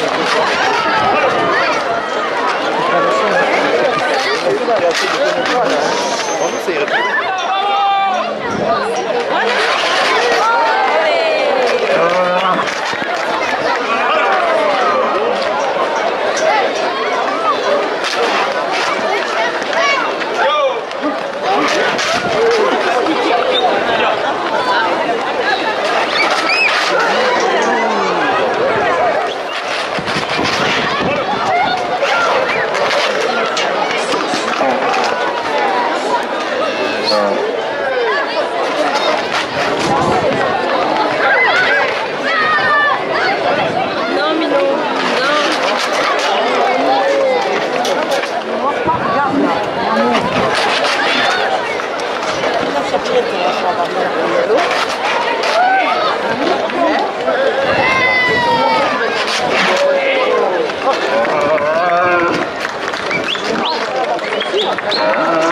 Thank you. Brasil!